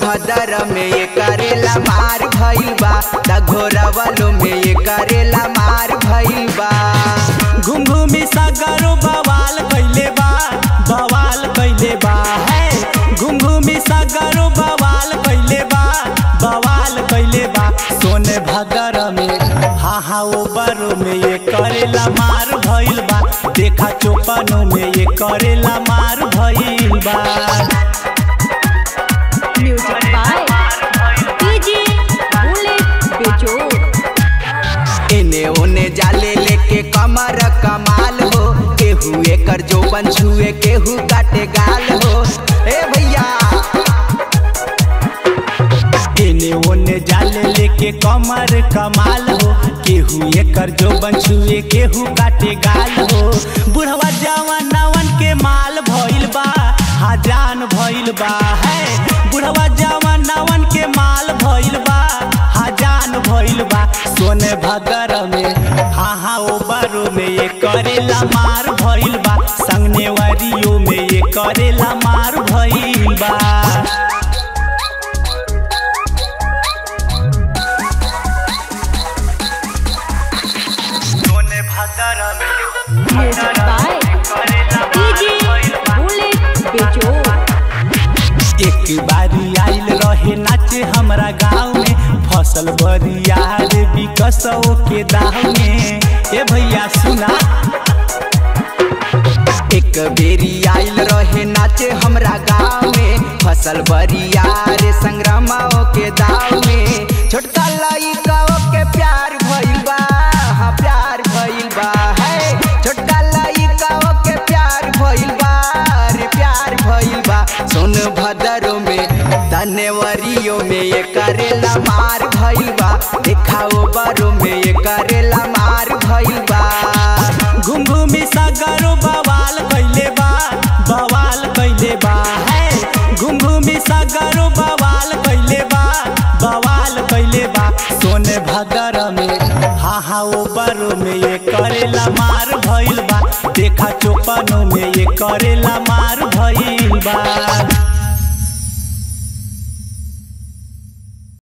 भदर में ये करेला मार भइल बा। दघोरवलो में ये करेला मार भइल बा। घूम घूमी सगरो बवाल कैले बा, बवाल कैले बा, है। घूम घूमी सगरो बवाल कैले बा, बवाल कैले बा। सोने भदर में हा हा ओ बरो में ये करेला मार भइल बा। देखा चौपनो में ये करेला मार भइल बा। एने ओने जाले लेके कमर कमाल हो। केहू एकर जोबन छुए केहू काटे गाल हो। ए भैया। एने ओने जाले लेके कमर कमाल हो। केहू एकर जो बंछुए केहू काटे गाल हो। बुढ़वा जवान नवन के माल भइल बा, हजान भइल बा। भदर में हाँ हाँ ओ बारो में ये करेला मार भइल बा। संगने वरियो में ये करेला मार भइल बा। एक बारी आइल रहे नाचे हमरा गाँव में फ़सल बरियार विकसो के दाह में ए भैया सुना। एक बेरी आइल रहे नाचे हमरा गाँव में, फ़सल बरियार तनेवरियो में ये करेला मार भइल बा। देखाओ बरो में ये करेला मार भइल बा। घूम घूमी बवाल बा। बवाल बा, है। घूम घूमी बवाल बा। बवाल बा। सोने भदर में, हा हा, ओ बरो में ये करेला मार देखा चौपनो में ये करेला मार भइल